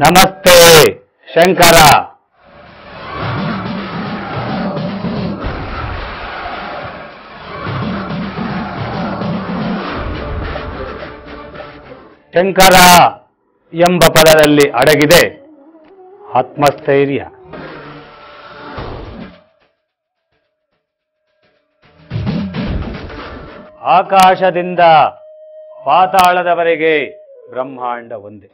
ನಮಸ್ತೆ ಶಂಕರ. ಶಂಕರ ಎಂಬ ಪದದಲ್ಲಿ ಅಡಗಿದೆ ಆತ್ಮಸ್ಥೈರ್ಯ. ಆಕಾಶದಿಂದ ಪಾತಾಳದವರೆಗೆ ಬ್ರಹ್ಮಾಂಡ ಒಂದೇ.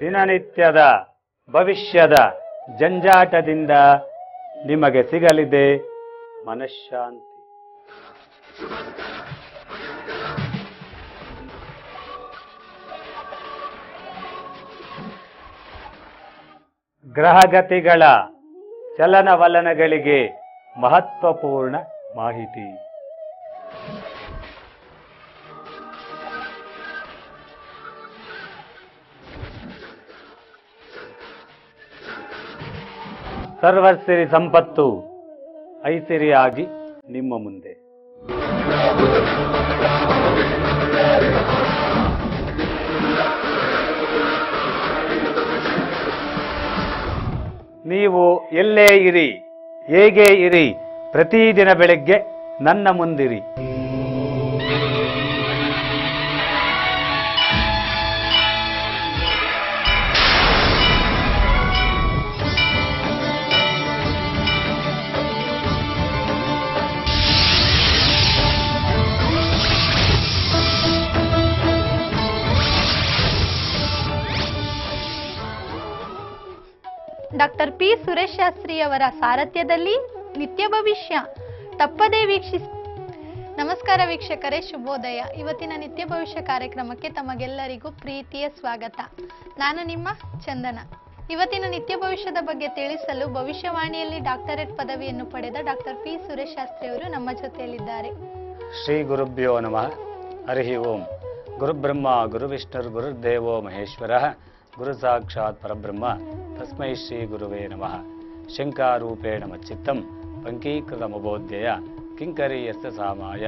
ದಿನನಿತ್ಯದ ಭವಿಷ್ಯದ ಜಂಜಾಟದಿಂದ ನಿಮಗೆ ಸಿಗಲಿದೆ ಮನಃಶಾಂತಿ. ಗ್ರಹಗತಿಗಳ ಚಲನವಲನಗಳಿಗೆ ಮಹತ್ವಪೂರ್ಣ ಮಾಹಿತಿ. ಸರ್ವಸಿರಿ ಸಂಪತ್ತು ಐಸಿರಿಯಾಗಿ ನಿಮ್ಮ ಮುಂದೆ. ನೀವು ಎಲ್ಲೇ ಇರಿ ಹೇಗೆ ಇರಿ ಪ್ರತಿದಿನ ಬೆಳಗ್ಗೆ ನನ್ನ ಮುಂದಿರಿ. ಸುರೇಶ್ ಶಾಸ್ತ್ರಿಯವರ ಸಾರಥ್ಯದಲ್ಲಿ ನಿತ್ಯ ಭವಿಷ್ಯ. ತಪ್ಪದೇ ವೀಕ್ಷಿಸಿ, ನಮಸ್ಕಾರ ವೀಕ್ಷಕರೇ, ಶುಭೋದಯ. ಇವತ್ತಿನ ನಿತ್ಯ ಭವಿಷ್ಯ ಕಾರ್ಯಕ್ರಮಕ್ಕೆ ತಮಗೆಲ್ಲರಿಗೂ ಪ್ರೀತಿಯ ಸ್ವಾಗತ. ನಾನು ನಿಮ್ಮ ಚಂದನ. ಇವತ್ತಿನ ನಿತ್ಯ ಭವಿಷ್ಯದ ಬಗ್ಗೆ ತಿಳಿಸಲು ಭವಿಷ್ಯವಾಣಿಯಲ್ಲಿ ಡಾಕ್ಟರೇಟ್ ಪದವಿಯನ್ನು ಪಡೆದ ಡಾಕ್ಟರ್ ಪಿ ಸುರೇಶ್ ಶಾಸ್ತ್ರಿ ಅವರು ನಮ್ಮ ಜೊತೆಯಲ್ಲಿದ್ದಾರೆ. ಶ್ರೀ ಗುರುಭ್ಯೋ ನಮಃ. ಹರಿ ಓಂ. ಗುರುಬ್ರಹ್ಮ ಗುರುವಿಷ್ಣುರ್ ಗುರುರ್ದೇವೋ ಮಹೇಶ್ವರ. ಗುರು ಸಾಕ್ಷಾತ್ ಪರಬ್ರಹ್ಮ. ತಸ್ಮೈ ಶ್ರೀ ಗುರುವೇ ನಮಃ. ಶಂಕಾರೂಪೇಣ ಮಚ್ಚಿತ್ತಂ ಪಂಕೀಕೃತಮಬೋಧ್ಯಯ ಕಿಂಕರೀಯಸ್ಯ ಸಾಮಾಯ.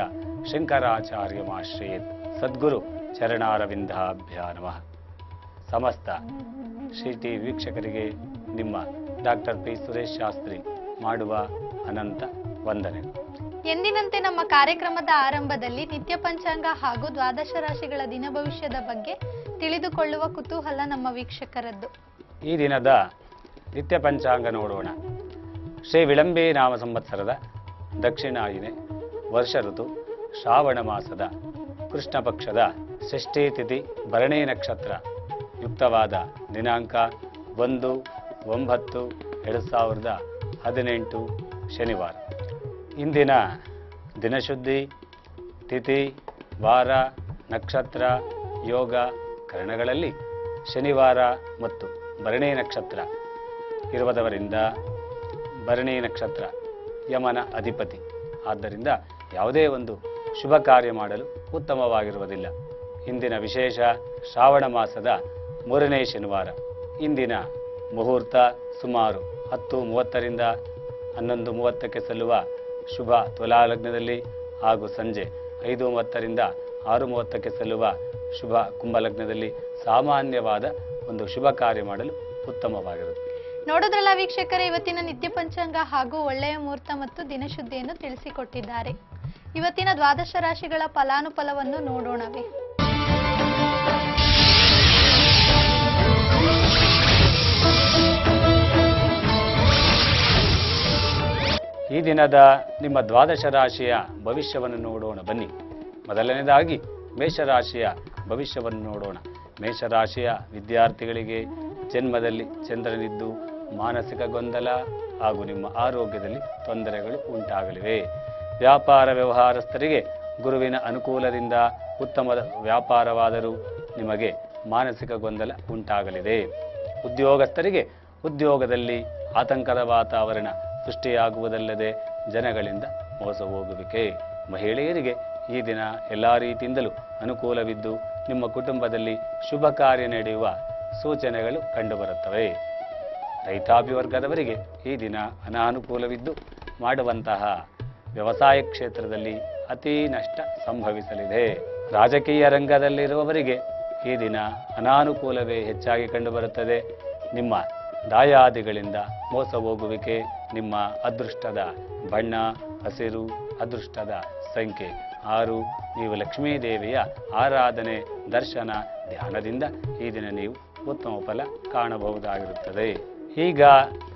ಶಂಕರಾಚಾರ್ಯಮಾಶ್ರಯೇತ್. ಸದ್ಗುರು ಚರಣಾರವಿಂದಾಭ್ಯ ನಮಃ. ಸಮಸ್ತ. ಶ್ರೀ ಟಿ ವೀಕ್ಷಕರಿಗೆ ನಿಮ್ಮ ಡಾಕ್ಟರ್ ಪಿ ಸುರೇಶ್ ಶಾಸ್ತ್ರಿ ಮಾಡುವ ಅನಂತ ವಂದನೆ. ಎಂದಿನಂತೆ ನಮ್ಮ ಕಾರ್ಯಕ್ರಮದ ಆರಂಭದಲ್ಲಿ ನಿತ್ಯ ಪಂಚಾಂಗ ಹಾಗೂ ದ್ವಾದಶ ರಾಶಿಗಳ ದಿನ ಭವಿಷ್ಯದ ಬಗ್ಗೆ ತಿಳಿದುಕೊಳ್ಳುವ ಕುತೂಹಲ ನಮ್ಮ ವೀಕ್ಷಕರದ್ದು. ಈ ದಿನದ ನಿತ್ಯ ಪಂಚಾಂಗ ನೋಡೋಣ. ಶ್ರೀ ವಿಳಂಬಿ ನಾಮ ಸಂವತ್ಸರದ ದಕ್ಷಿಣಾಯಿನೆ ವರ್ಷ ಋತು ಶ್ರಾವಣ ಮಾಸದ ಕೃಷ್ಣ ಪಕ್ಷದ ಷಷ್ಠಿ ತಿಥಿ ಭರಣಿ ನಕ್ಷತ್ರ ಯುಕ್ತವಾದ ದಿನಾಂಕ ಒಂದು ಒಂಬತ್ತು ಎರಡು ಸಾವಿರದ ಹದಿನೆಂಟು ಶನಿವಾರ. ಇಂದಿನ ದಿನಶುದ್ಧಿ, ತಿಥಿ, ವಾರ, ನಕ್ಷತ್ರ, ಯೋಗ ಕರಣಗಳಲ್ಲಿ ಶನಿವಾರ ಮತ್ತು ಭರಣಿ ನಕ್ಷತ್ರ. ಇರುವುದವರಿಂದ ಭರಣಿ ನಕ್ಷತ್ರ ಯಮನ ಅಧಿಪತಿ. ಆದ್ದರಿಂದ ಯಾವುದೇ ಒಂದು ಶುಭ ಕಾರ್ಯ ಮಾಡಲು ಉತ್ತಮವಾಗಿರುವುದಿಲ್ಲ. ಇಂದಿನ ವಿಶೇಷ ಶ್ರಾವಣ ಮಾಸದ ಮೂರನೇ ಶನಿವಾರ. ಇಂದಿನ ಮುಹೂರ್ತ ಸುಮಾರು ಹತ್ತು ಮೂವತ್ತರಿಂದ ಹನ್ನೊಂದು ಮೂವತ್ತಕ್ಕೆ ಸಲ್ಲುವ ಶುಭ ತುಲಾಲಗ್ನದಲ್ಲಿ ಹಾಗೂ ಸಂಜೆ ಐದು ಮೂವತ್ತರಿಂದ ಆರು ಮೂವತ್ತಕ್ಕೆ ಸಲ್ಲುವ ಶುಭ ಕುಂಭಲಗ್ನದಲ್ಲಿ ಸಾಮಾನ್ಯವಾದ ಒಂದು ಶುಭ ಕಾರ್ಯ ಮಾಡಲು ಉತ್ತಮವಾಗಿರುತ್ತೆ ನೋಡೋದ್ರಲ್ಲ ವೀಕ್ಷಕರೇ ಇವತ್ತಿನ ನಿತ್ಯ ಪಂಚಾಂಗ ಹಾಗೂ ಒಳ್ಳೆಯ ಮುಹೂರ್ತ ಮತ್ತು ದಿನಶುದ್ಧಿಯನ್ನು ತಿಳಿಸಿಕೊಟ್ಟಿದ್ದಾರೆ. ಇವತ್ತಿನ ದ್ವಾದಶ ರಾಶಿಗಳ ಫಲಾನುಫಲವನ್ನು ನೋಡೋಣವೇ. ಈ ದಿನದ ನಿಮ್ಮ ದ್ವಾದಶ ರಾಶಿಯ ಭವಿಷ್ಯವನ್ನು ನೋಡೋಣ. ಬನ್ನಿ. ಮೊದಲನೇದಾಗಿ ಮೇಷರಾಶಿಯ ಭವಿಷ್ಯವನ್ನು ನೋಡೋಣ. ಮೇಷರಾಶಿಯ ವಿದ್ಯಾರ್ಥಿಗಳಿಗೆ ಜನ್ಮದಲ್ಲಿ ಚಂದ್ರನಿದ್ದು ಮಾನಸಿಕ ಗೊಂದಲ ಹಾಗೂ ನಿಮ್ಮ ಆರೋಗ್ಯದಲ್ಲಿ ತೊಂದರೆಗಳು ಉಂಟಾಗಲಿವೆ. ವ್ಯಾಪಾರ ವ್ಯವಹಾರಸ್ಥರಿಗೆ ಗುರುವಿನ ಅನುಕೂಲದಿಂದ ಉತ್ತಮ ವ್ಯಾಪಾರವಾದರೂ ನಿಮಗೆ ಮಾನಸಿಕ ಗೊಂದಲ ಉಂಟಾಗಲಿದೆ. ಉದ್ಯೋಗಸ್ಥರಿಗೆ ಉದ್ಯೋಗದಲ್ಲಿ ಆತಂಕದ ವಾತಾವರಣ ಸೃಷ್ಟಿಯಾಗುವುದಲ್ಲದೆ ಜನಗಳಿಂದ ಮೋಸ ಹೋಗುವಿಕೆ. ಮಹಿಳೆಯರಿಗೆ ಈ ದಿನ ಎಲ್ಲ ರೀತಿಯಿಂದಲೂ ಅನುಕೂಲವಿದ್ದು ನಿಮ್ಮ ಕುಟುಂಬದಲ್ಲಿ ಶುಭ ಕಾರ್ಯ ನಡೆಯುವ ಸೂಚನೆಗಳು ಕಂಡುಬರುತ್ತವೆ. ರೈತಾಪಿ ವರ್ಗದವರಿಗೆ ಈ ದಿನ ಅನಾನುಕೂಲವಿದ್ದು ಮಾಡುವಂತಹ ವ್ಯವಸಾಯ ಕ್ಷೇತ್ರದಲ್ಲಿ ಅತಿ ನಷ್ಟ ಸಂಭವಿಸಲಿದೆ. ರಾಜಕೀಯ ರಂಗದಲ್ಲಿರುವವರಿಗೆ ಈ ದಿನ ಅನಾನುಕೂಲವೇ ಹೆಚ್ಚಾಗಿ ಕಂಡುಬರುತ್ತದೆ. ನಿಮ್ಮ ದಾಯಾದಿಗಳಿಂದ ಮೋಸ ಹೋಗುವಿಕೆ, ನಿಮ್ಮ ಅದೃಷ್ಟದ ಬಣ್ಣ, ಹಸಿರು, ಅದೃಷ್ಟದ ಸಂಖ್ಯೆ ಆರು, ನೀವು ಲಕ್ಷ್ಮೀ ದೇವಿಯ ಆರಾಧನೆ, ದರ್ಶನ, ಧ್ಯಾನದಿಂದ ಈ ದಿನ ನೀವು ಉತ್ತಮ ಫಲ ಕಾಣಬಹುದಾಗಿರುತ್ತದೆ. ಈಗ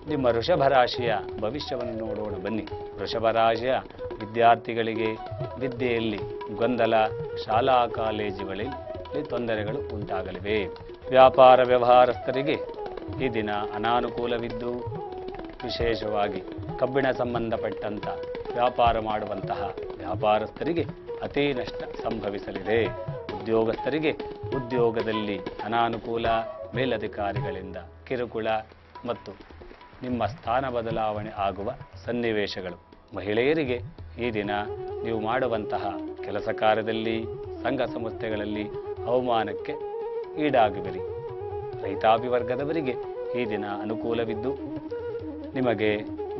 ನಿಮ್ಮ ಋಷಭ ರಾಶಿಯ ಭವಿಷ್ಯವನ್ನು ನೋಡೋಣ, ಬನ್ನಿ. ವೃಷಭ ರಾಶಿಯ ವಿದ್ಯಾರ್ಥಿಗಳಿಗೆ ವಿದ್ಯೆಯಲ್ಲಿ ಗೊಂದಲ, ಶಾಲಾ ಕಾಲೇಜುಗಳಲ್ಲಿ ತೊಂದರೆಗಳು ಉಂಟಾಗಲಿವೆ. ವ್ಯಾಪಾರ ವ್ಯವಹಾರಸ್ಥರಿಗೆ ಈ ದಿನ ಅನಾನುಕೂಲವಿದ್ದು, ವಿಶೇಷವಾಗಿ ಕಬ್ಬಿಣ ಸಂಬಂಧಪಟ್ಟಂತ ವ್ಯಾಪಾರ ಮಾಡುವಂತಹ ವ್ಯಾಪಾರಸ್ಥರಿಗೆ ಅತಿ ನಷ್ಟ ಸಂಭವಿಸಲಿದೆ. ಉದ್ಯೋಗಸ್ಥರಿಗೆ ಉದ್ಯೋಗದಲ್ಲಿ ಅನಾನುಕೂಲ, ಮೇಲಧಿಕಾರಿಗಳಿಂದ ಕಿರುಕುಳ ಮತ್ತು ನಿಮ್ಮ ಸ್ಥಾನ ಬದಲಾವಣೆ ಆಗುವ ಸನ್ನಿವೇಶಗಳು. ಮಹಿಳೆಯರಿಗೆ ಈ ದಿನ ನೀವು ಮಾಡುವಂತಹ ಕೆಲಸ ಕಾರ್ಯದಲ್ಲಿ, ಸಂಘ ಸಂಸ್ಥೆಗಳಲ್ಲಿ ಅವಮಾನಕ್ಕೆ ಈಡಾಗುವಿರಿ. ರೈತಾಪಿ ವರ್ಗದವರಿಗೆ ಈ ದಿನ ಅನುಕೂಲವಿದ್ದು, ನಿಮಗೆ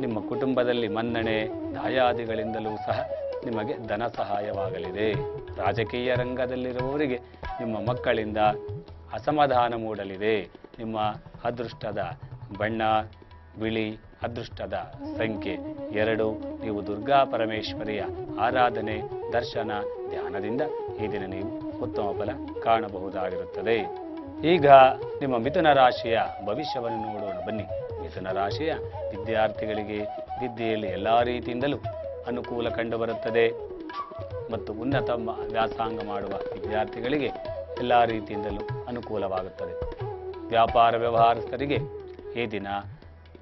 ನಿಮ್ಮ ಕುಟುಂಬದಲ್ಲಿ ಮನ್ನಣೆ, ದಾಯಾದಿಗಳಿಂದಲೂ ಸಹ ನಿಮಗೆ ಧನ ಸಹಾಯವಾಗಲಿದೆ. ರಾಜಕೀಯ ರಂಗದಲ್ಲಿರುವವರಿಗೆ ನಿಮ್ಮ ಮಕ್ಕಳಿಂದ ಅಸಮಾಧಾನ ಮೂಡಲಿದೆ. ನಿಮ್ಮ ಅದೃಷ್ಟದ ಬಣ್ಣ, ಬಿಳಿ ಅದೃಷ್ಟದ ಸಂಖ್ಯೆ ಎರಡು. ನೀವು ದುರ್ಗಾ ಪರಮೇಶ್ವರಿಯ ಆರಾಧನೆ, ದರ್ಶನ, ಧ್ಯಾನದಿಂದ ಈ ದಿನ ನೀವು ಉತ್ತಮ ಫಲ ಕಾಣಬಹುದಾಗಿರುತ್ತದೆ. ಈಗ ನಿಮ್ಮ ಮಿಥುನ ರಾಶಿಯ ಭವಿಷ್ಯವನ್ನು ನೋಡೋಣ. ಬನ್ನಿ, ಮಿಥುನ ರಾಶಿಯ ವಿದ್ಯಾರ್ಥಿಗಳಿಗೆ ವಿದ್ಯೆಯಲ್ಲಿ ಎಲ್ಲ ರೀತಿಯಿಂದಲೂ ಅನುಕೂಲ ಕಂಡುಬರುತ್ತದೆ ಮತ್ತು ಉನ್ನತ ವ್ಯಾಸಾಂಗ ಮಾಡುವ ವಿದ್ಯಾರ್ಥಿಗಳಿಗೆ ಎಲ್ಲ ರೀತಿಯಿಂದಲೂ ಅನುಕೂಲವಾಗುತ್ತದೆ. ವ್ಯಾಪಾರ ವ್ಯವಹಾರಸ್ಥರಿಗೆ ಈ ದಿನ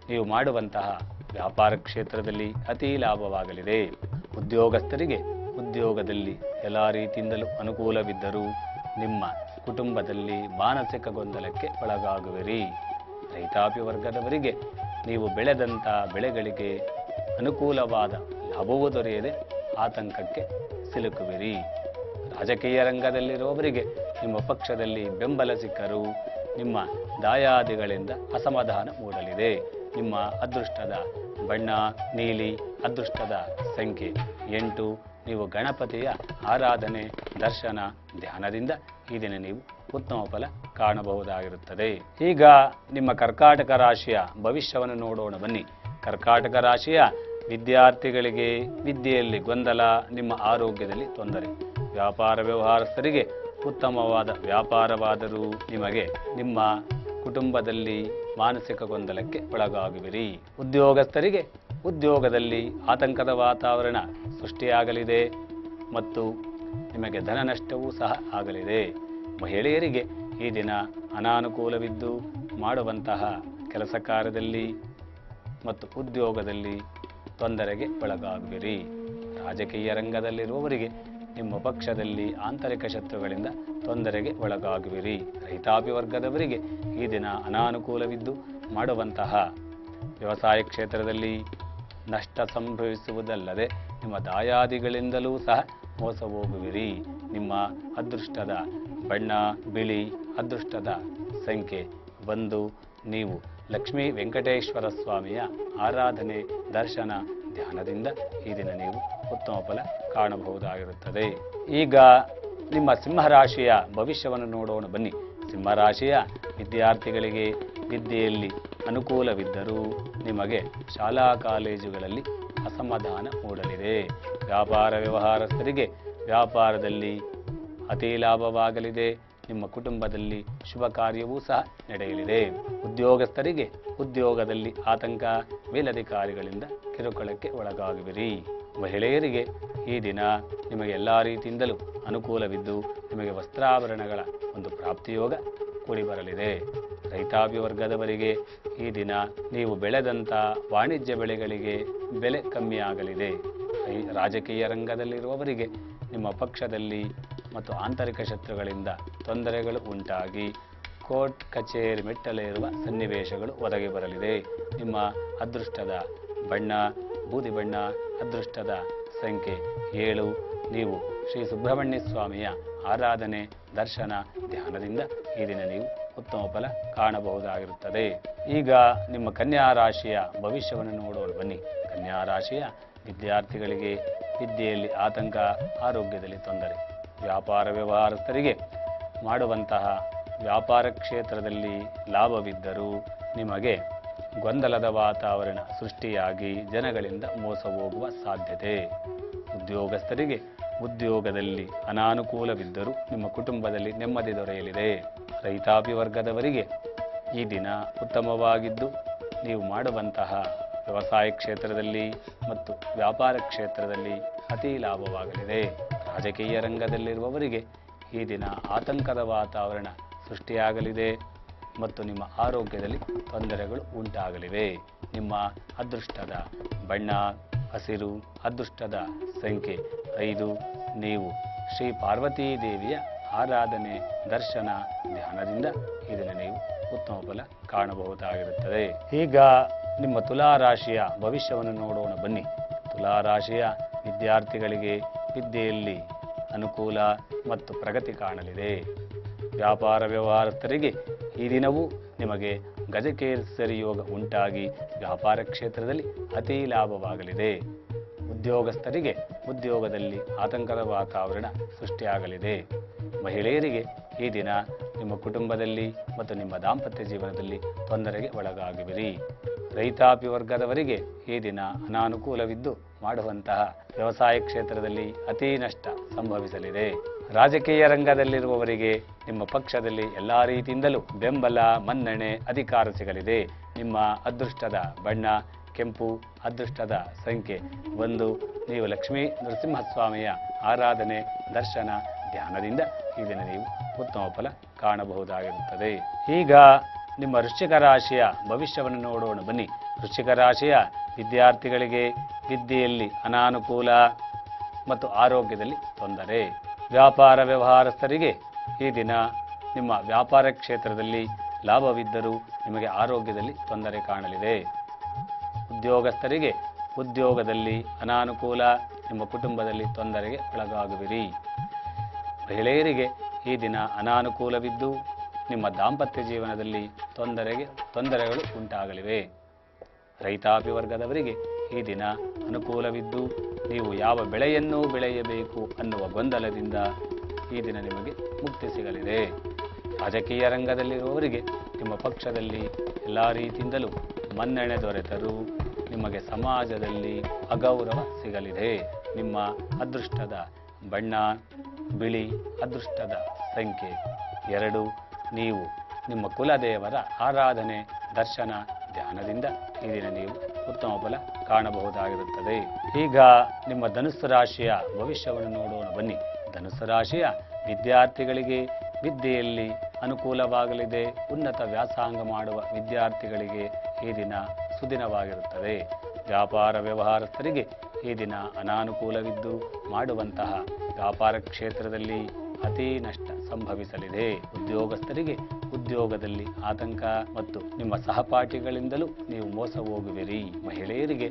ನೀವು ಮಾಡುವಂತಹ ವ್ಯಾಪಾರ ಕ್ಷೇತ್ರದಲ್ಲಿ ಅತಿ ಲಾಭವಾಗಲಿದೆ. ಉದ್ಯೋಗಸ್ಥರಿಗೆ ಉದ್ಯೋಗದಲ್ಲಿ ಎಲ್ಲ ರೀತಿಯಿಂದಲೂ ಅನುಕೂಲವಿದ್ದರೂ ನಿಮ್ಮ ಕುಟುಂಬದಲ್ಲಿ ಮಾನಸಿಕ ಗೊಂದಲಕ್ಕೆ ಒಳಗಾಗುವಿರಿ. ರೈತಾಪಿ ವರ್ಗದವರಿಗೆ ನೀವು ಬೆಳೆದಂಥ ಬೆಳೆಗಳಿಗೆ ಅನುಕೂಲವಾದ ಲಾಭವೂ ದೊರೆಯದೆ ಆತಂಕಕ್ಕೆ ಸಿಲುಕುವಿರಿ. ರಾಜಕೀಯ ರಂಗದಲ್ಲಿರುವವರಿಗೆ ನಿಮ್ಮ ಪಕ್ಷದಲ್ಲಿ ಬೆಂಬಲ ಸಿಕ್ಕರೂ ನಿಮ್ಮ ದಾಯಾದಿಗಳಿಂದ ಅಸಮಾಧಾನ ಮೂಡಲಿದೆ. ನಿಮ್ಮ ಅದೃಷ್ಟದ ಬಣ್ಣ, ನೀಲಿ ಅದೃಷ್ಟದ ಸಂಖ್ಯೆ ಎಂಟು. ನೀವು ಗಣಪತಿಯ ಆರಾಧನೆ, ದರ್ಶನ, ಧ್ಯಾನದಿಂದ ಈ ದಿನ ನೀವು ಉತ್ತಮ ಫಲ ಕಾಣಬಹುದಾಗಿರುತ್ತದೆ. ಈಗ ನಿಮ್ಮ ಕರ್ಕಾಟಕ ರಾಶಿಯ ಭವಿಷ್ಯವನ್ನು ನೋಡೋಣ ಬನ್ನಿ. ಕರ್ಕಾಟಕ ರಾಶಿಯ ವಿದ್ಯಾರ್ಥಿಗಳಿಗೆ ವಿದ್ಯೆಯಲ್ಲಿ ಗೊಂದಲ, ನಿಮ್ಮ ಆರೋಗ್ಯದಲ್ಲಿ ತೊಂದರೆ. ವ್ಯಾಪಾರ ವ್ಯವಹಾರಸ್ಥರಿಗೆ ಉತ್ತಮವಾದ ವ್ಯಾಪಾರವಾದರೂ ನಿಮಗೆ ನಿಮ್ಮ ಕುಟುಂಬದಲ್ಲಿ ಮಾನಸಿಕ ಗೊಂದಲಕ್ಕೆ ಒಳಗಾಗುವಿರಿ. ಉದ್ಯೋಗಸ್ಥರಿಗೆ ಉದ್ಯೋಗದಲ್ಲಿ ಆತಂಕದ ವಾತಾವರಣ ಸೃಷ್ಟಿಯಾಗಲಿದೆ ಮತ್ತು ನಿಮಗೆ ಧನ ನಷ್ಟವೂ ಸಹ ಆಗಲಿದೆ. ಮಹಿಳೆಯರಿಗೆ ಈ ದಿನ ಅನಾನುಕೂಲವಿದ್ದು ಮಾಡುವಂತಹ ಕೆಲಸ ಕಾರ್ಯದಲ್ಲಿ ಮತ್ತು ಉದ್ಯೋಗದಲ್ಲಿ ತೊಂದರೆಗೆ ಒಳಗಾಗುವಿರಿ. ರಾಜಕೀಯ ರಂಗದಲ್ಲಿರುವವರಿಗೆ ನಿಮ್ಮ ಪಕ್ಷದಲ್ಲಿ ಆಂತರಿಕ ಶತ್ರುಗಳಿಂದ ತೊಂದರೆಗೆ ಒಳಗಾಗುವಿರಿ. ರೈತಾಪಿ ವರ್ಗದವರಿಗೆ ಈ ದಿನ ಅನಾನುಕೂಲವಿದ್ದು ಮಾಡುವಂತಹ ವ್ಯವಸಾಯ ಕ್ಷೇತ್ರದಲ್ಲಿ ನಷ್ಟ ಸಂಭವಿಸುವುದಲ್ಲದೆ ನಿಮ್ಮ ದಾಯಾದಿಗಳಿಂದಲೂ ಸಹ ಮೋಸ ಹೋಗುವಿರಿ. ನಿಮ್ಮ ಅದೃಷ್ಟದ ಬಣ್ಣ, ಬಿಳಿ ಅದೃಷ್ಟದ ಸಂಖ್ಯೆ ಒಂದು ನೀವು ಲಕ್ಷ್ಮೀ ವೆಂಕಟೇಶ್ವರ ಸ್ವಾಮಿಯ ಆರಾಧನೆ, ದರ್ಶನ, ಧ್ಯಾನದಿಂದ ಈ ದಿನ ನೀವು ಉತ್ತಮ ಫಲ ಕಾಣಬಹುದಾಗಿರುತ್ತದೆ. ಈಗ ನಿಮ್ಮ ಸಿಂಹರಾಶಿಯ ಭವಿಷ್ಯವನ್ನು ನೋಡೋಣ. ಬನ್ನಿ. ಸಿಂಹರಾಶಿಯ ವಿದ್ಯಾರ್ಥಿಗಳಿಗೆ ವಿದ್ಯೆಯಲ್ಲಿ ಅನುಕೂಲವಿದ್ದರೂ ನಿಮಗೆ ಶಾಲಾ ಕಾಲೇಜುಗಳಲ್ಲಿ ಅಸಮಾಧಾನ ಮೂಡಲಿದೆ. ವ್ಯಾಪಾರ ವ್ಯವಹಾರಸ್ಥರಿಗೆ ವ್ಯಾಪಾರದಲ್ಲಿ ಅತಿ ಲಾಭವಾಗಲಿದೆ. ನಿಮ್ಮ ಕುಟುಂಬದಲ್ಲಿ ಶುಭ ಕಾರ್ಯವೂ ಸಹ ನಡೆಯಲಿದೆ. ಉದ್ಯೋಗಸ್ಥರಿಗೆ ಉದ್ಯೋಗದಲ್ಲಿ ಆತಂಕ ಮೇಲಧಿಕಾರಿಗಳಿಂದ ಕಿರುಕುಳಕ್ಕೆ ಒಳಗಾಗುವಿರಿ. ಮಹಿಳೆಯರಿಗೆ ಈ ದಿನ ನಿಮಗೆ ಎಲ್ಲ ರೀತಿಯಿಂದಲೂ ಅನುಕೂಲವಿದ್ದು ನಿಮಗೆ ವಸ್ತ್ರಾಭರಣಗಳ ಒಂದು ಪ್ರಾಪ್ತಿಯೋಗ ಕೂಡಿ ಬರಲಿದೆ ರೈತಾಪಿ ವರ್ಗದವರಿಗೆ ಈ ದಿನ ನೀವು ಬೆಳೆದಂಥ ವಾಣಿಜ್ಯ ಬೆಳೆಗಳಿಗೆ ಬೆಲೆ ಕಮ್ಮಿಯಾಗಲಿದೆ. ರಾಜಕೀಯ ರಂಗದಲ್ಲಿರುವವರಿಗೆ ನಿಮ್ಮ ಪಕ್ಷದಲ್ಲಿ ಮತ್ತು ಆಂತರಿಕ ಶತ್ರುಗಳಿಂದ ತೊಂದರೆಗಳು ಉಂಟಾಗಿ ಕೋರ್ಟ್ ಕಚೇರಿ ಮೆಟ್ಟಲೇರುವ ಸನ್ನಿವೇಶಗಳು ಒದಗಿ ಬರಲಿದೆ. ನಿಮ್ಮ ಅದೃಷ್ಟದ ಬಣ್ಣ, ಬೂದಿ ಬಣ್ಣ, ಅದೃಷ್ಟದ ಸಂಖ್ಯೆ ಏಳು. ನೀವು ಶ್ರೀ ಸುಬ್ರಹ್ಮಣ್ಯ ಸ್ವಾಮಿಯ ಆರಾಧನೆ, ದರ್ಶನ, ಧ್ಯಾನದಿಂದ ಈ ದಿನ ನೀವು ಉತ್ತಮ ಫಲ ಕಾಣಬಹುದಾಗಿರುತ್ತದೆ. ಈಗ ನಿಮ್ಮ ಕನ್ಯಾ ರಾಶಿಯ ಭವಿಷ್ಯವನ್ನು ನೋಡೋಣ. ಬನ್ನಿ. ಕನ್ಯಾ ರಾಶಿಯ ವಿದ್ಯಾರ್ಥಿಗಳಿಗೆ ವಿದ್ಯೆಯಲ್ಲಿ ಆತಂಕ, ಆರೋಗ್ಯದಲ್ಲಿ ತೊಂದರೆ. ವ್ಯಾಪಾರ ವ್ಯವಹಾರಸ್ಥರಿಗೆ ಮಾಡುವಂತಹ ವ್ಯಾಪಾರ ಕ್ಷೇತ್ರದಲ್ಲಿ ಲಾಭವಿದ್ದರೂ ನಿಮಗೆ ಗೊಂದಲದ ವಾತಾವರಣ ಸೃಷ್ಟಿಯಾಗಿ ಜನಗಳಿಂದ ಮೋಸ ಹೋಗುವ ಸಾಧ್ಯತೆ. ಉದ್ಯೋಗಸ್ಥರಿಗೆ ಉದ್ಯೋಗದಲ್ಲಿ ಅನಾನುಕೂಲವಿದ್ದರೂ ನಿಮ್ಮ ಕುಟುಂಬದಲ್ಲಿ ನೆಮ್ಮದಿ ದೊರೆಯಲಿದೆ. ರೈತಾಪಿ ವರ್ಗದವರಿಗೆ ಈ ದಿನ ಉತ್ತಮವಾಗಿದ್ದು, ನೀವು ಮಾಡುವಂತಹ ವ್ಯವಸಾಯ ಕ್ಷೇತ್ರದಲ್ಲಿ ಮತ್ತು ವ್ಯಾಪಾರ ಕ್ಷೇತ್ರದಲ್ಲಿ ಅತಿ ಲಾಭವಾಗಲಿದೆ. ರಾಜಕೀಯ ರಂಗದಲ್ಲಿರುವವರಿಗೆ ಈ ದಿನ ಆತಂಕದ ವಾತಾವರಣ ಸೃಷ್ಟಿಯಾಗಲಿದೆ ಮತ್ತು ನಿಮ್ಮ ಆರೋಗ್ಯದಲ್ಲಿ ತೊಂದರೆಗಳು ಉಂಟಾಗಲಿವೆ. ನಿಮ್ಮ ಅದೃಷ್ಟದ ಬಣ್ಣ, ಹಸಿರು, ಅದೃಷ್ಟದ ಸಂಖ್ಯೆ ಐದು. ನೀವು ಶ್ರೀ ಪಾರ್ವತೀ ದೇವಿಯ ಆರಾಧನೆ, ದರ್ಶನ, ಧ್ಯಾನದಿಂದ ಇದನ್ನು ನೀವು ಉತ್ತಮ ಫಲ ಕಾಣಬಹುದಾಗಿರುತ್ತದೆ. ಈಗ ನಿಮ್ಮ ತುಲಾ ರಾಶಿಯ ಭವಿಷ್ಯವನ್ನು ನೋಡೋಣ ಬನ್ನಿ. ತುಲಾ ರಾಶಿಯ ವಿದ್ಯಾರ್ಥಿಗಳಿಗೆ ವಿದ್ಯೆಯಲ್ಲಿ ಅನುಕೂಲ ಮತ್ತು ಪ್ರಗತಿ ಕಾಣಲಿದೆ. ವ್ಯಾಪಾರ ವ್ಯವಹಾರಸ್ಥರಿಗೆ ಈ ದಿನವೂ ನಿಮಗೆ ಗಜಕೇಸರಿ ಯೋಗ ಉಂಟಾಗಿ ವ್ಯಾಪಾರ ಕ್ಷೇತ್ರದಲ್ಲಿ ಅತಿ ಲಾಭವಾಗಲಿದೆ. ಉದ್ಯೋಗಸ್ಥರಿಗೆ ಉದ್ಯೋಗದಲ್ಲಿ ಆತಂಕದ ವಾತಾವರಣ ಸೃಷ್ಟಿಯಾಗಲಿದೆ. ಮಹಿಳೆಯರಿಗೆ ಈ ದಿನ ನಿಮ್ಮ ಕುಟುಂಬದಲ್ಲಿ ಮತ್ತು ನಿಮ್ಮ ದಾಂಪತ್ಯ ಜೀವನದಲ್ಲಿ ತೊಂದರೆಗೆ ಒಳಗಾಗುವಿರಿ ರೈತಾಪಿ ವರ್ಗದವರಿಗೆ ಈ ದಿನ ಅನಾನುಕೂಲವಿದ್ದು ಮಾಡುವಂತಹ ವ್ಯವಸಾಯ ಕ್ಷೇತ್ರದಲ್ಲಿ ಅತಿ ನಷ್ಟ ಸಂಭವಿಸಲಿದೆ. ರಾಜಕೀಯ ರಂಗದಲ್ಲಿರುವವರಿಗೆ ನಿಮ್ಮ ಪಕ್ಷದಲ್ಲಿ ಎಲ್ಲಾ ರೀತಿಯಿಂದಲೂ ಬೆಂಬಲ, ಮನ್ನಣೆ, ಅಧಿಕಾರ ಸಿಗಲಿದೆ. ನಿಮ್ಮ ಅದೃಷ್ಟದ ಬಣ್ಣ, ಕೆಂಪು ಅದೃಷ್ಟದ ಸಂಖ್ಯೆ. ಒಂದು, ನೀವು ಲಕ್ಷ್ಮೀ ನರಸಿಂಹಸ್ವಾಮಿಯ ಆರಾಧನೆ, ದರ್ಶನ, ಧ್ಯಾನದಿಂದ ಈ ದಿನ ನೀವು ಉತ್ತಮ ಫಲ ಕಾಣಬಹುದಾಗಿರುತ್ತದೆ. ಈಗ ನಿಮ್ಮ ವೃಶ್ಚಿಕ ರಾಶಿಯ ಭವಿಷ್ಯವನ್ನು ನೋಡೋಣ ಬನ್ನಿ. ವೃಶ್ಚಿಕ ರಾಶಿಯ ವಿದ್ಯಾರ್ಥಿಗಳಿಗೆ ವಿದ್ಯೆಯಲ್ಲಿ ಅನಾನುಕೂಲ ಮತ್ತು ಆರೋಗ್ಯದಲ್ಲಿ ತೊಂದರೆ. ವ್ಯಾಪಾರ ವ್ಯವಹಾರಸ್ಥರಿಗೆ ಈ ದಿನ ನಿಮ್ಮ ವ್ಯಾಪಾರ ಕ್ಷೇತ್ರದಲ್ಲಿ ಲಾಭವಿದ್ದರೂ ನಿಮಗೆ ಆರೋಗ್ಯದಲ್ಲಿ ತೊಂದರೆ ಕಾಣಲಿದೆ. ಉದ್ಯೋಗಸ್ಥರಿಗೆ ಉದ್ಯೋಗದಲ್ಲಿ ಅನಾನುಕೂಲ, ನಿಮ್ಮ ಕುಟುಂಬದಲ್ಲಿ ತೊಂದರೆಗೆ ಒಳಗಾಗುವಿರಿ. ಮಹಿಳೆಯರಿಗೆ ಈ ದಿನ ಅನಾನುಕೂಲವಿದ್ದು ನಿಮ್ಮ ದಾಂಪತ್ಯ ಜೀವನದಲ್ಲಿ ತೊಂದರೆಗೆ, ತೊಂದರೆಗಳು ಉಂಟಾಗಲಿವೆ. ರೈತಾಪಿ ವರ್ಗದವರಿಗೆ ಈ ದಿನ ಅನುಕೂಲವಿದ್ದು ನೀವು ಯಾವ ಬೆಳೆಯನ್ನು ಬೆಳೆಯಬೇಕು ಅನ್ನುವ ಗೊಂದಲದಿಂದ ಈ ದಿನ ನಿಮಗೆ ಮುಕ್ತಿ ಸಿಗಲಿದೆ. ರಾಜಕೀಯ ರಂಗದಲ್ಲಿರುವವರಿಗೆ ನಿಮ್ಮ ಪಕ್ಷದಲ್ಲಿ ಎಲ್ಲ ರೀತಿಯಿಂದಲೂ ಮನ್ನಣೆ ದೊರೆತರೂ ನಿಮಗೆ ಸಮಾಜದಲ್ಲಿ ಅಗೌರವ ಸಿಗಲಿದೆ. ನಿಮ್ಮ ಅದೃಷ್ಟದ ಬಣ್ಣ, ಬಿಳಿ ಅದೃಷ್ಟದ ಸಂಖ್ಯೆ. ಎರಡು, ನೀವು ನಿಮ್ಮ ಕುಲದೇವರ ಆರಾಧನೆ, ದರ್ಶನ ಧ್ಯಾನದಿಂದ ಈ ದಿನ ನೀವು ಉತ್ತಮ ಫಲ ಕಾಣಬಹುದಾಗಿರುತ್ತದೆ. ಈಗ ನಿಮ್ಮ ಧನುಸ್ಸು ರಾಶಿಯ ಭವಿಷ್ಯವನ್ನು ನೋಡೋಣ. ಬನ್ನಿ. ಧನುಸ್ಸು ರಾಶಿಯ ವಿದ್ಯಾರ್ಥಿಗಳಿಗೆ ವಿದ್ಯೆಯಲ್ಲಿ ಅನುಕೂಲವಾಗಲಿದೆ. ಉನ್ನತ ವ್ಯಾಸಂಗ ಮಾಡುವ ವಿದ್ಯಾರ್ಥಿಗಳಿಗೆ ಈ ದಿನ ಸುದಿನವಾಗಿರುತ್ತದೆ. ವ್ಯಾಪಾರ ವ್ಯವಹಾರಸ್ಥರಿಗೆ ಈ ದಿನ ಅನಾನುಕೂಲವಿದ್ದು ಮಾಡುವಂತಹ ವ್ಯಾಪಾರ ಕ್ಷೇತ್ರದಲ್ಲಿ ಅತಿ ನಷ್ಟ ಸಂಭವಿಸಲಿದೆ. ಉದ್ಯೋಗಸ್ಥರಿಗೆ ಉದ್ಯೋಗದಲ್ಲಿ ಆತಂಕ ಮತ್ತು ನಿಮ್ಮ ಸಹಪಾಠಿಗಳಿಂದಲೂ ನೀವು ಮೋಸ ಹೋಗುವಿರಿ. ಮಹಿಳೆಯರಿಗೆ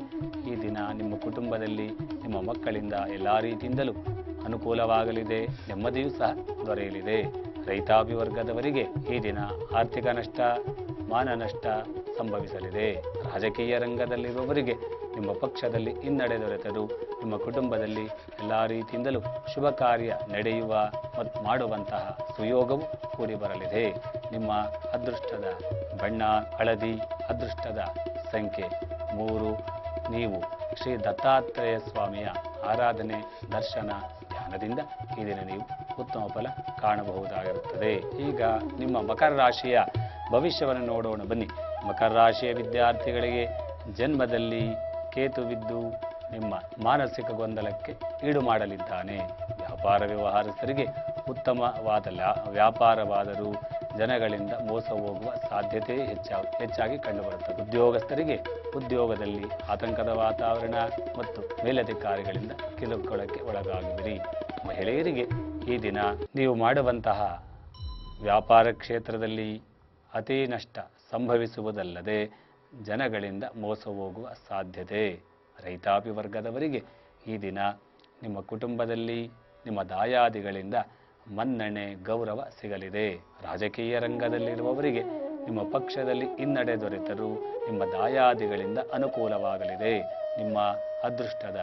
ಈ ದಿನ ನಿಮ್ಮ ಕುಟುಂಬದಲ್ಲಿ ನಿಮ್ಮ ಮಕ್ಕಳಿಂದ ಎಲ್ಲ ರೀತಿಯಿಂದಲೂ ಅನುಕೂಲವಾಗಲಿದೆ. ನೆಮ್ಮದಿಯೂ ಸಹ ದೊರೆಯಲಿದೆ. ರೈತಾಪಿ ವರ್ಗದವರಿಗೆ ಈ ದಿನ ಆರ್ಥಿಕ ನಷ್ಟ, ಮಾನ ನಷ್ಟ ಸಂಭವಿಸಲಿದೆ. ರಾಜಕೀಯ ರಂಗದಲ್ಲಿರುವವರಿಗೆ ನಿಮ್ಮ ಪಕ್ಷದಲ್ಲಿ ಹಿನ್ನಡೆ ದೊರೆತರೂ. ನಿಮ್ಮ ಕುಟುಂಬದಲ್ಲಿ ಎಲ್ಲ ರೀತಿಯಿಂದಲೂ ಶುಭ ಕಾರ್ಯ ನಡೆಯುವ ಮತ್ತು ಮಾಡುವಂತಹ ಸುಯೋಗವು ಕೂಡಿ ಬರಲಿದೆ ನಿಮ್ಮ ಅದೃಷ್ಟದ ಬಣ್ಣ, ಹಳದಿ ಅದೃಷ್ಟದ ಸಂಖ್ಯೆ ಮೂರು. ನೀವು ಶ್ರೀ ದತ್ತಾತ್ರೇಯ ಸ್ವಾಮಿಯ ಆರಾಧನೆ, ದರ್ಶನ, ಧ್ಯಾನದಿಂದ ಈ ದಿನ ನೀವು ಉತ್ತಮ ಫಲ ಕಾಣಬಹುದಾಗಿರುತ್ತದೆ. ಈಗ ನಿಮ್ಮ ಮಕರ ರಾಶಿಯ ಭವಿಷ್ಯವನ್ನು ನೋಡೋಣ. ಬನ್ನಿ. ಮಕರ ರಾಶಿಯ ವಿದ್ಯಾರ್ಥಿಗಳಿಗೆ ಜನ್ಮದಲ್ಲಿ ಕೇತುವಿದ್ದು ನಿಮ್ಮ ಮಾನಸಿಕ ಗೊಂದಲಕ್ಕೆ ಈಡು ಮಾಡಲಿದ್ದಾನೆ. ವ್ಯಾಪಾರ ವ್ಯವಹಾರಸ್ಥರಿಗೆ ಉತ್ತಮವಾದ ವ್ಯಾಪಾರವಾದರೂ ಜನಗಳಿಂದ ಮೋಸ ಹೋಗುವ ಸಾಧ್ಯತೆ ಹೆಚ್ಚಾ, ಹೆಚ್ಚಾಗಿ ಕಂಡುಬರುತ್ತದೆ. ಉದ್ಯೋಗಸ್ಥರಿಗೆ ಉದ್ಯೋಗದಲ್ಲಿ ಆತಂಕದ ವಾತಾವರಣ ಮತ್ತು ಮೇಲಧಿಕಾರಿಗಳಿಂದ ಕಿಲುಕೊಳಕ್ಕೆ ಒಳಗಾಗುವಿರಿ. ಮಹಿಳೆಯರಿಗೆ ಈ ದಿನ ನೀವು ಮಾಡುವಂತಹ ವ್ಯಾಪಾರ ಕ್ಷೇತ್ರದಲ್ಲಿ ಅತಿ ನಷ್ಟ ಸಂಭವಿಸುವುದಲ್ಲದೆ ಜನಗಳಿಂದ ಮೋಸ ಹೋಗುವ ಸಾಧ್ಯತೆ. ರೈತಾಪಿ ವರ್ಗದವರಿಗೆ ಈ ದಿನ ನಿಮ್ಮ ಕುಟುಂಬದಲ್ಲಿ ನಿಮ್ಮ ದಾಯಾದಿಗಳಿಂದ ಮನ್ನಣೆ ಗೌರವ ಸಿಗಲಿದೆ. ರಾಜಕೀಯ ರಂಗದಲ್ಲಿರುವವರಿಗೆ ನಿಮ್ಮ ಪಕ್ಷದಲ್ಲಿ ಹಿನ್ನಡೆ ದೊರೆತರೂ ನಿಮ್ಮ ದಾಯಾದಿಗಳಿಂದ ಅನುಕೂಲವಾಗಲಿದೆ. ನಿಮ್ಮ ಅದೃಷ್ಟದ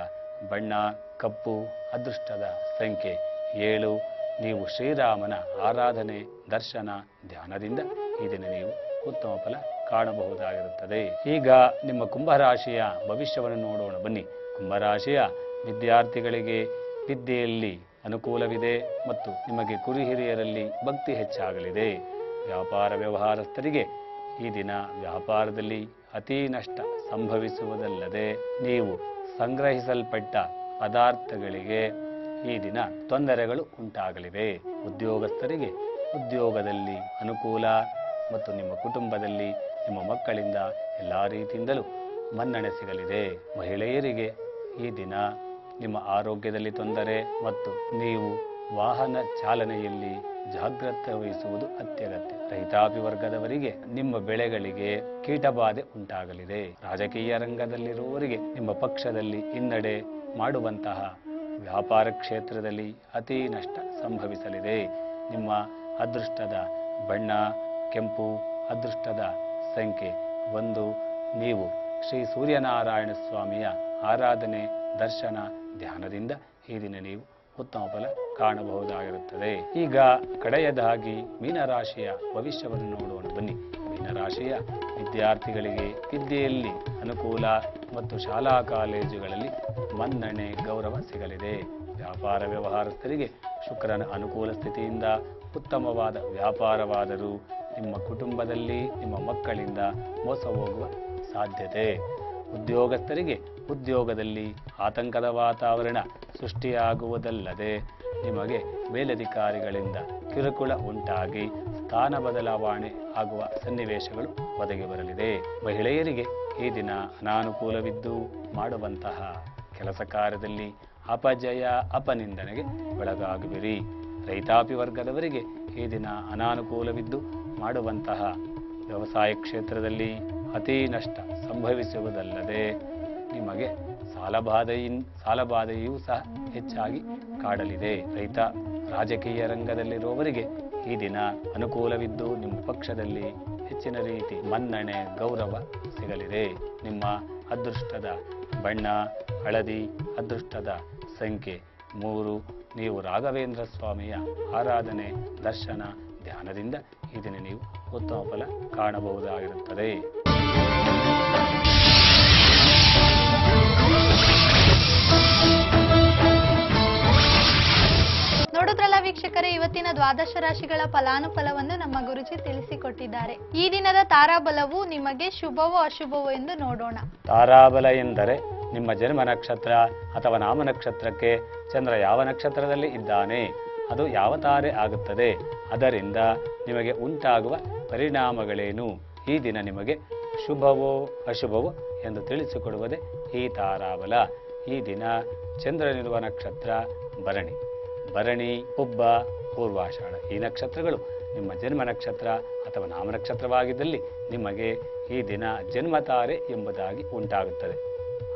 ಬಣ್ಣ, ಕಪ್ಪು ಅದೃಷ್ಟದ ಸಂಖ್ಯೆ ಏಳು. ನೀವು ಶ್ರೀರಾಮನ ಆರಾಧನೆ, ದರ್ಶನ, ಧ್ಯಾನದಿಂದ ಈ ದಿನ ನೀವು ಉತ್ತಮ ಫಲ ಕಾಣಬಹುದಾಗಿರುತ್ತದೆ. ಈಗ ನಿಮ್ಮ ಕುಂಭರಾಶಿಯ ಭವಿಷ್ಯವನ್ನು ನೋಡೋಣ ಬನ್ನಿ. ಕುಂಭರಾಶಿಯ ವಿದ್ಯಾರ್ಥಿಗಳಿಗೆ ವಿದ್ಯೆಯಲ್ಲಿ ಅನುಕೂಲವಿದೆ ಮತ್ತು ನಿಮಗೆ ಕುರಿ ಹಿರಿಯರಲ್ಲಿ ಭಕ್ತಿ ಹೆಚ್ಚಾಗಲಿದೆ. ವ್ಯಾಪಾರ ವ್ಯವಹಾರಸ್ಥರಿಗೆ ಈ ದಿನ ವ್ಯಾಪಾರದಲ್ಲಿ ಅತಿ ನಷ್ಟ ಸಂಭವಿಸುವುದಲ್ಲದೆ ನೀವು ಸಂಗ್ರಹಿಸಲ್ಪಟ್ಟ ಪದಾರ್ಥಗಳಿಗೆ ಈ ದಿನ ತೊಂದರೆಗಳು ಉಂಟಾಗಲಿವೆ. ಉದ್ಯೋಗಸ್ಥರಿಗೆ ಉದ್ಯೋಗದಲ್ಲಿ ಅನುಕೂಲ ಮತ್ತು ನಿಮ್ಮ ಕುಟುಂಬದಲ್ಲಿ ನಿಮ್ಮ ಮಕ್ಕಳಿಂದ ಎಲ್ಲ ರೀತಿಯಿಂದಲೂ ಮನ್ನಣೆ ಸಿಗಲಿದೆ. ಮಹಿಳೆಯರಿಗೆ ಈ ದಿನ ನಿಮ್ಮ ಆರೋಗ್ಯದಲ್ಲಿ ತೊಂದರೆ ಮತ್ತು ನೀವು ವಾಹನ ಚಾಲನೆಯಲ್ಲಿ ಜಾಗ್ರತೆ ವಹಿಸುವುದು ಅತ್ಯಗತ್ಯ. ರೈತಾಪಿ ವರ್ಗದವರಿಗೆ ನಿಮ್ಮ ಬೆಳೆಗಳಿಗೆ ಕೀಟಬಾಧೆ ಉಂಟಾಗಲಿದೆ. ರಾಜಕೀಯ ರಂಗದಲ್ಲಿರುವವರಿಗೆ ನಿಮ್ಮ ಪಕ್ಷದಲ್ಲಿ ಹಿನ್ನಡೆ ಮಾಡುವಂತಹ ವ್ಯಾಪಾರ ಕ್ಷೇತ್ರದಲ್ಲಿ ಅತಿ ನಷ್ಟ ಸಂಭವಿಸಲಿದೆ. ನಿಮ್ಮ ಅದೃಷ್ಟದ ಬಣ್ಣ, ಕೆಂಪು ಅದೃಷ್ಟದ ಸಂಖ್ಯೆ ಒಂದು. ನೀವು ಶ್ರೀ ಸೂರ್ಯನಾರಾಯಣ ಸ್ವಾಮಿಯ ಆರಾಧನೆ, ದರ್ಶನ ಧ್ಯಾನದಿಂದ ಈ ದಿನ ನೀವು ಉತ್ತಮ ಫಲ ಕಾಣಬಹುದಾಗಿರುತ್ತದೆ. ಈಗ ಕಡೆಯದಾಗಿ ಮೀನರಾಶಿಯ ಭವಿಷ್ಯವನ್ನು ನೋಡೋಣ. ಬನ್ನಿ. ಮೀನರಾಶಿಯ ವಿದ್ಯಾರ್ಥಿಗಳಿಗೆ ವಿದ್ಯೆಯಲ್ಲಿ ಅನುಕೂಲ ಮತ್ತು ಶಾಲಾ ಕಾಲೇಜುಗಳಲ್ಲಿ ಮನ್ನಣೆ, ಗೌರವ ಸಿಗಲಿದೆ. ವ್ಯಾಪಾರ ವ್ಯವಹಾರಸ್ಥರಿಗೆ ಶುಕ್ರನ ಅನುಕೂಲ ಸ್ಥಿತಿಯಿಂದ ಉತ್ತಮವಾದ ವ್ಯಾಪಾರವಾದರೂ ನಿಮ್ಮ ಕುಟುಂಬದಲ್ಲಿ ನಿಮ್ಮ ಮಕ್ಕಳಿಂದ ಮೋಸ ಹೋಗುವ ಸಾಧ್ಯತೆ. ಉದ್ಯೋಗಸ್ಥರಿಗೆ ಉದ್ಯೋಗದಲ್ಲಿ ಆತಂಕದ ವಾತಾವರಣ ಸೃಷ್ಟಿಯಾಗುವುದಲ್ಲದೆ ನಿಮಗೆ ಮೇಲಧಿಕಾರಿಗಳಿಂದ ಕಿರುಕುಳ ಉಂಟಾಗಿ ಸ್ಥಾನ ಬದಲಾವಣೆ ಆಗುವ ಸನ್ನಿವೇಶಗಳು ಒದಗಿ ಬರಲಿದೆ. ಮಹಿಳೆಯರಿಗೆ ಈ ದಿನ ಅನಾನುಕೂಲವಿದ್ದು ಮಾಡುವಂತಹ ಕೆಲಸ ಕಾರ್ಯದಲ್ಲಿ ಅಪಜಯ, ಅಪನಿಂದನೆಗೆ ಒಳಗಾಗುವಿರಿ. ರೈತಾಪಿ ವರ್ಗದವರಿಗೆ ಈ ದಿನ ಅನಾನುಕೂಲವಿದ್ದು ಮಾಡುವಂತಹ ವ್ಯವಸಾಯ ಕ್ಷೇತ್ರದಲ್ಲಿ ಅತಿ ನಷ್ಟ ಸಂಭವಿಸುವುದಲ್ಲದೆ ನಿಮಗೆ ಸಾಲಬಾಧೆಯಿನ್, ಸಾಲಬಾಧೆಯೂ ಸಹ ಹೆಚ್ಚಾಗಿ ಕಾಡಲಿದೆ. ರೈತ ರಾಜಕೀಯ ರಂಗದಲ್ಲಿರುವವರಿಗೆ ಈ ದಿನ ಅನುಕೂಲವಿದ್ದು ನಿಮ್ಮ ಪಕ್ಷದಲ್ಲಿ ಹೆಚ್ಚಿನ ರೀತಿ ಮನ್ನಣೆ, ಗೌರವ ಸಿಗಲಿದೆ. ನಿಮ್ಮ ಅದೃಷ್ಟದ ಬಣ್ಣ, ಹಳದಿ ಅದೃಷ್ಟದ ಸಂಖ್ಯೆ. ಮೂರು, ನೀವು ರಾಘವೇಂದ್ರ ಸ್ವಾಮಿಯ ಆರಾಧನೆ, ದರ್ಶನ, ಧ್ಯಾನದಿಂದ ಈ ದಿನ ನೀವು ಉತ್ತಮ ಫಲ ಕಾಣಬಹುದಾಗಿರುತ್ತದೆ. ದ್ವಾದಶ ರಾಶಿಗಳ ಫಲಾನುಫಲವನ್ನು ನಮ್ಮ ಗುರುಜಿ ತಿಳಿಸಿಕೊಟ್ಟಿದ್ದಾರೆ. ಈ ದಿನದ ತಾರಾಬಲವು ನಿಮಗೆ ಶುಭವೋ ಅಶುಭವೋ ಎಂದು ನೋಡೋಣ. ತಾರಾಬಲ ಎಂದರೆ ನಿಮ್ಮ ಜನ್ಮ ನಕ್ಷತ್ರ ಅಥವಾ ನಾಮ ನಕ್ಷತ್ರಕ್ಕೆ ಚಂದ್ರ ಯಾವ ನಕ್ಷತ್ರದಲ್ಲಿ ಇದ್ದಾನೆ, ಅದು ಯಾವ ತಾರೆ ಆಗುತ್ತದೆ, ಅದರಿಂದ ನಿಮಗೆ ಉಂಟಾಗುವ ಪರಿಣಾಮಗಳೇನು, ಈ ದಿನ ನಿಮಗೆ ಶುಭವೋ ಅಶುಭವೋ ಎಂದು ತಿಳಿಸಿಕೊಡುವುದೇ ಈ ತಾರಾಬಲ. ಈ ದಿನ ಚಂದ್ರನಿರುವ ನಕ್ಷತ್ರ ಭರಣಿ. ಭರಣಿ ಹುಬ್ಬ ಪೂರ್ವಾಷಾಢ. ಈ ನಕ್ಷತ್ರಗಳು ನಿಮ್ಮ ಜನ್ಮ ನಕ್ಷತ್ರ ಅಥವಾ ನಾಮ ನಕ್ಷತ್ರವಾಗಿದ್ದಲ್ಲಿ ನಿಮಗೆ ಈ ದಿನ ಜನ್ಮತಾರೆ ಎಂಬುದಾಗಿ ಉಂಟಾಗುತ್ತದೆ.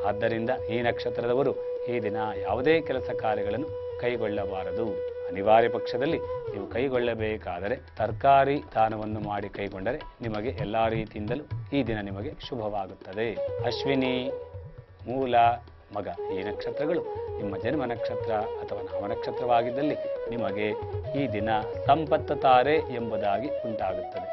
ಆದ್ದರಿಂದ ಈ ನಕ್ಷತ್ರದವರು ಈ ದಿನ ಯಾವುದೇ ಕೆಲಸ ಕಾರ್ಯಗಳನ್ನು ಕೈಗೊಳ್ಳಬಾರದು. ಅನಿವಾರ್ಯ ಪಕ್ಷದಲ್ಲಿ ನೀವು ಕೈಗೊಳ್ಳಬೇಕಾದರೆ ತರಕಾರಿ ದಾನವನ್ನು ಮಾಡಿ ಕೈಗೊಂಡರೆ ನಿಮಗೆ ಎಲ್ಲ ರೀತಿಯಿಂದಲೂ ಈ ದಿನ ನಿಮಗೆ ಶುಭವಾಗುತ್ತದೆ. ಅಶ್ವಿನಿ, ಮೂಲ ಮಗ ಈ ನಕ್ಷತ್ರಗಳು ನಿಮ್ಮ ಜನ್ಮ ನಕ್ಷತ್ರ ಅಥವಾ ನಾಮ ನಕ್ಷತ್ರವಾಗಿದ್ದಲ್ಲಿ ನಿಮಗೆ ಈ ದಿನ ಸಂಪತ್ತು ತಾರೆ ಎಂಬುದಾಗಿ ಉಂಟಾಗುತ್ತದೆ.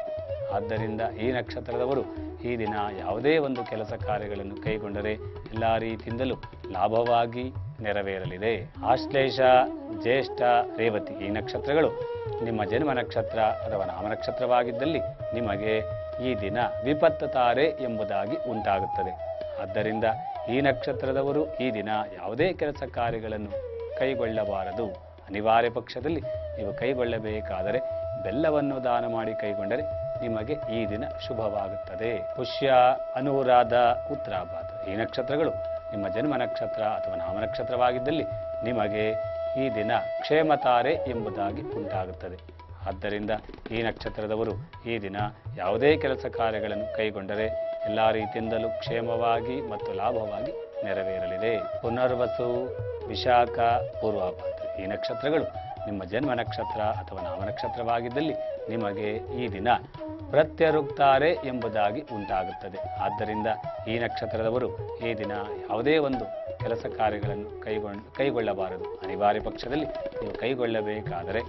ಆದ್ದರಿಂದ ಈ ನಕ್ಷತ್ರದವರು ಈ ದಿನ ಯಾವುದೇ ಒಂದು ಕೆಲಸ ಕಾರ್ಯಗಳನ್ನು ಕೈಗೊಂಡರೆ ಎಲ್ಲ ರೀತಿಯಿಂದಲೂ ಲಾಭವಾಗಿ ನೆರವೇರಲಿದೆ. ಆಶ್ಲೇಷ, ಜ್ಯೇಷ್ಠ, ರೇವತಿ ಈ ನಕ್ಷತ್ರಗಳು ನಿಮ್ಮ ಜನ್ಮ ನಕ್ಷತ್ರ ಅಥವಾ ನಾಮ ನಕ್ಷತ್ರವಾಗಿದ್ದಲ್ಲಿ ನಿಮಗೆ ಈ ದಿನ ವಿಪತ್ತು ತಾರೆ ಎಂಬುದಾಗಿ ಉಂಟಾಗುತ್ತದೆ. ಆದ್ದರಿಂದ ಈ ನಕ್ಷತ್ರದವರು ಈ ದಿನ ಯಾವುದೇ ಕೆಲಸ ಕಾರ್ಯಗಳನ್ನು ಕೈಗೊಳ್ಳಬಾರದು. ಅನಿವಾರ್ಯ ಪಕ್ಷದಲ್ಲಿ ನೀವು ಕೈಗೊಳ್ಳಬೇಕಾದರೆ ಬೆಲ್ಲವನ್ನು ದಾನ ಮಾಡಿ ಕೈಗೊಂಡರೆ ನಿಮಗೆ ಈ ದಿನ ಶುಭವಾಗುತ್ತದೆ. ಪುಷ್ಯ ಅನುರಾಧ ಉತ್ತರಾಭಾದ. ಈ ನಕ್ಷತ್ರಗಳು ನಿಮ್ಮ ಜನ್ಮ ನಕ್ಷತ್ರ ಅಥವಾ ನಾಮ ನಕ್ಷತ್ರವಾಗಿದ್ದಲ್ಲಿ ನಿಮಗೆ ಈ ದಿನ ಕ್ಷೇಮತಾರೆ ಎಂಬುದಾಗಿ ಉಂಟಾಗುತ್ತದೆ. ಆದ್ದರಿಂದ ಈ ನಕ್ಷತ್ರದವರು ಈ ದಿನ ಯಾವುದೇ ಕೆಲಸ ಕಾರ್ಯಗಳನ್ನು ಕೈಗೊಂಡರೆ ಎಲ್ಲ ರೀತಿಯಿಂದಲೂ ಕ್ಷೇಮವಾಗಿ ಮತ್ತು ಲಾಭವಾಗಿ ನೆರವೇರಲಿದೆ. ಪುನರ್ವಸು, ವಿಶಾಖ ಪೂರ್ವಾಭಾದ್ರ ಈ ನಕ್ಷತ್ರಗಳು ನಿಮ್ಮ ಜನ್ಮ ನಕ್ಷತ್ರ ಅಥವಾ ನಾಮ ನಕ್ಷತ್ರವಾಗಿದ್ದಲ್ಲಿ ನಿಮಗೆ ಈ ದಿನ ಪ್ರತ್ಯರುಕ್ತಾರೆ ಎಂಬುದಾಗಿ ಉಂಟಾಗುತ್ತದೆ. ಆದ್ದರಿಂದ ಈ ನಕ್ಷತ್ರದವರು ಈ ದಿನ ಯಾವುದೇ ಒಂದು ಕೆಲಸ ಕಾರ್ಯಗಳನ್ನು ಕೈಗೊಂಡು ಕೈಗೊಳ್ಳಬಾರದು. ಅನಿವಾರ್ಯ ಪಕ್ಷದಲ್ಲಿ ನೀವು ಕೈಗೊಳ್ಳಬೇಕಾದರೆ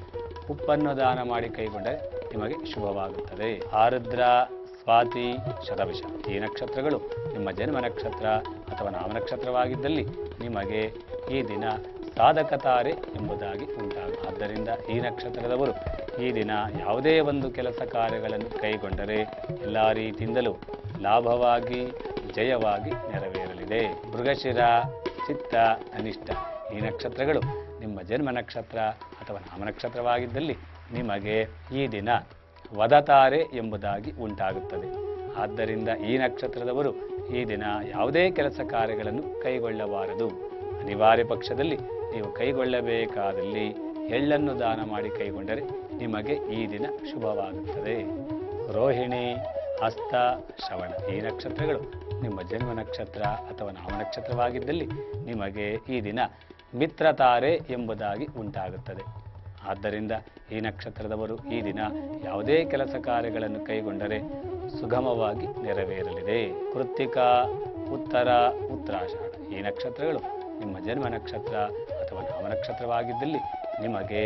ಉಪ್ಪನ್ನು ದಾನ ಮಾಡಿ ಕೈಗೊಂಡರೆ ನಿಮಗೆ ಶುಭವಾಗುತ್ತದೆ. ಆರುದ್ರ ಸ್ವಾತಿ ಶತವಿಷ ಈ ನಕ್ಷತ್ರಗಳು. ನಿಮ್ಮ ಜನ್ಮ ನಕ್ಷತ್ರ ಅಥವಾ ನಾಮನಕ್ಷತ್ರವಾಗಿದ್ದಲ್ಲಿ ನಿಮಗೆ ಈ ದಿನ ಸಾಧಕ ತಾರೆ ಎಂಬುದಾಗಿ ಉಂಟಾಗ, ಆದ್ದರಿಂದ ಈ ನಕ್ಷತ್ರದವರು ಈ ದಿನ ಯಾವುದೇ ಒಂದು ಕೆಲಸ ಕಾರ್ಯಗಳನ್ನು ಕೈಗೊಂಡರೆ ಎಲ್ಲ ರೀತಿಯಿಂದಲೂ ಲಾಭವಾಗಿ, ಜಯವಾಗಿ ನೆರವೇರಲಿದೆ. ಮೃಗಶಿರ, ಚಿತ್ತ, ಅನಿಷ್ಟ ಈ ನಕ್ಷತ್ರಗಳು ನಿಮ್ಮ ಜನ್ಮ ನಕ್ಷತ್ರ ಅಥವಾ ನಾಮನಕ್ಷತ್ರವಾಗಿದ್ದಲ್ಲಿ ನಿಮಗೆ ಈ ದಿನ ವದತಾರೆ ಎಂಬುದಾಗಿ ಉಂಟಾಗುತ್ತದೆ. ಆದ್ದರಿಂದ ಈ ನಕ್ಷತ್ರದವರು ಈ ದಿನ ಯಾವುದೇ ಕೆಲಸ ಕಾರ್ಯಗಳನ್ನು ಕೈಗೊಳ್ಳಬಾರದು. ಅನಿವಾರ್ಯ ಪಕ್ಷದಲ್ಲಿ ನೀವು ಕೈಗೊಳ್ಳಬೇಕಾದಲ್ಲಿ ಎಳ್ಳನ್ನು ದಾನ ಮಾಡಿ ಕೈಗೊಂಡರೆ ನಿಮಗೆ ಈ ದಿನ ಶುಭವಾಗುತ್ತದೆ. ರೋಹಿಣಿ, ಹಸ್ತ, ಶ್ರವಣ ಈ ನಕ್ಷತ್ರಗಳು ನಿಮ್ಮ ಜನ್ಮ ನಕ್ಷತ್ರ ಅಥವಾ ನಾಮನಕ್ಷತ್ರವಾಗಿದ್ದಲ್ಲಿ ನಿಮಗೆ ಈ ದಿನ ಮಿತ್ರತಾರೆ ಎಂಬುದಾಗಿ ಉಂಟಾಗುತ್ತದೆ. ಆದ್ದರಿಂದ ಈ ನಕ್ಷತ್ರದವರು ಈ ದಿನ ಯಾವುದೇ ಕೆಲಸ ಕಾರ್ಯಗಳನ್ನು ಕೈಗೊಂಡರೆ ಸುಗಮವಾಗಿ ನೆರವೇರಲಿದೆ. ಕೃತ್ತಿಕ, ಉತ್ತರ ಉತ್ತರಾಷಾಢ ಈ ನಕ್ಷತ್ರಗಳು ನಿಮ್ಮ ಜನ್ಮ ನಕ್ಷತ್ರ ಅಥವಾ ನಾಮನಕ್ಷತ್ರವಾಗಿದ್ದಲ್ಲಿ ನಿಮಗೆ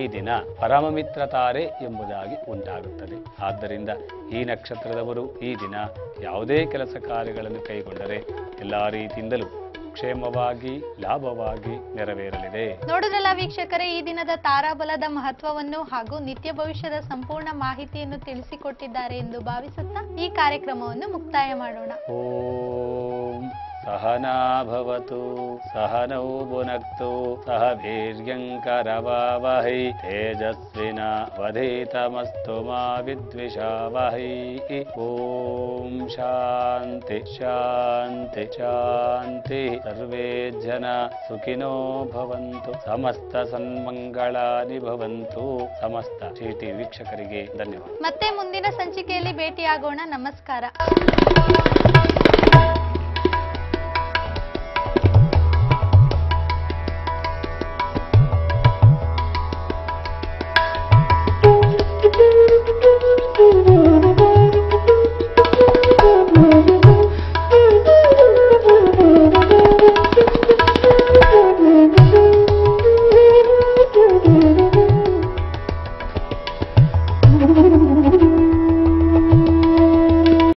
ಈ ದಿನ ಪರಮಮಿತ್ರ ತಾರೆ ಎಂಬುದಾಗಿ ಉಂಟಾಗುತ್ತದೆ. ಆದ್ದರಿಂದ ಈ ನಕ್ಷತ್ರದವರು ಈ ದಿನ ಯಾವುದೇ ಕೆಲಸ ಕಾರ್ಯಗಳನ್ನು ಕೈಗೊಂಡರೆ ಎಲ್ಲ ರೀತಿಯಿಂದಲೂ ಕ್ಷೇಮವಾಗಿ ಲಾಭವಾಗಿ ನೆರವೇರಲಿದೆ. ನೋಡಿದ್ರಲ್ಲ ವೀಕ್ಷಕರೇ ಈ ದಿನದ ತಾರಾಬಲದ ಮಹತ್ವವನ್ನು ಹಾಗೂ ನಿತ್ಯ ಭವಿಷ್ಯದ ಸಂಪೂರ್ಣ ಮಾಹಿತಿಯನ್ನು ತಿಳಿಸಿಕೊಟ್ಟಿದ್ದಾರೆ ಎಂದು ಭಾವಿಸುತ್ತಾ ಈ ಕಾರ್ಯಕ್ರಮವನ್ನು ಮುಕ್ತಾಯ ಮಾಡೋಣ. ಓಂ ಸಹನಾ ಭವತು ಸಹನೌ ಭುನಕ್ತು, ಸಹ ವೀರ್ಯಂಕರವಾವಹೈ, ತೇಜಸ್ವಿನ ವಧಿತಮಸ್ತು ಮಾ ವಿದ್ವಿಷಾವಹೈ. ಓಂ ಶಾಂತಿ ಶಾಂತಿ ಶಾಂತಿ. ಸರ್ವೇ ಜನ ಸುಖಿನೋ ಭವಂತು. ಸಮಸ್ತ ಸನ್ಮಂಗಳಾನಿ ಭವಂತು. ಸಮಸ್ತ ಟಿ ವೀಕ್ಷಕರಿಗೆ ಧನ್ಯವಾದ. ಮತ್ತೆ ಮುಂದಿನ ಸಂಚಿಕೆಯಲ್ಲಿ ಭೇಟಿಯಾಗೋಣ. ನಮಸ್ಕಾರ.